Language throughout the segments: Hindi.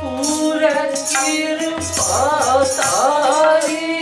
पूरन कृपा तारी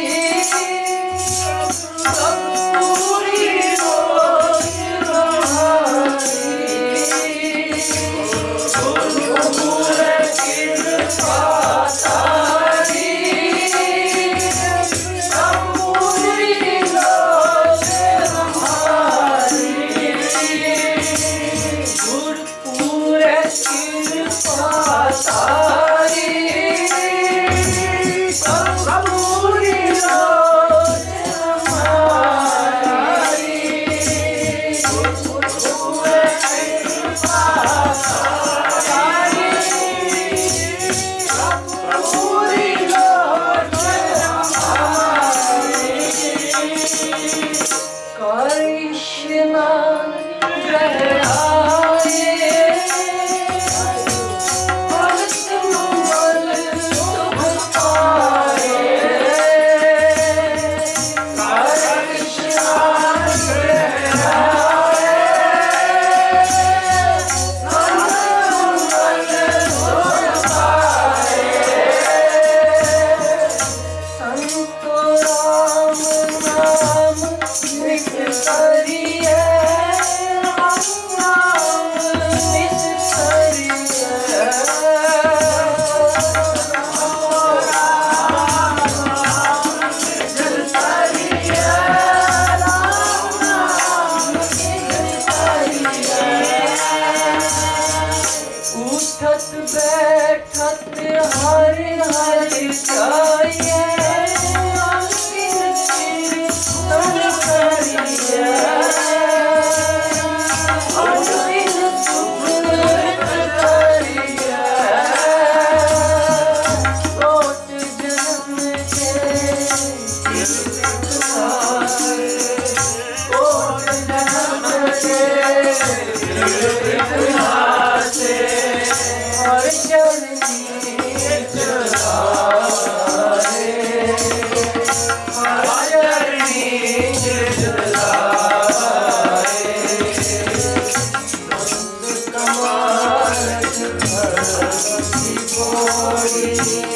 Glory.